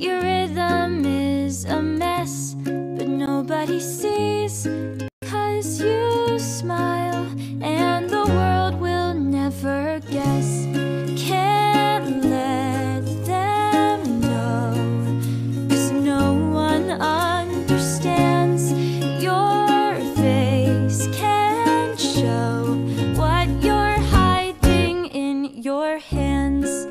Your rhythm is a mess, but nobody sees. Cause you smile, and the world will never guess. Can't let them know, cause no one understands. Your face can show what you're hiding in your hands.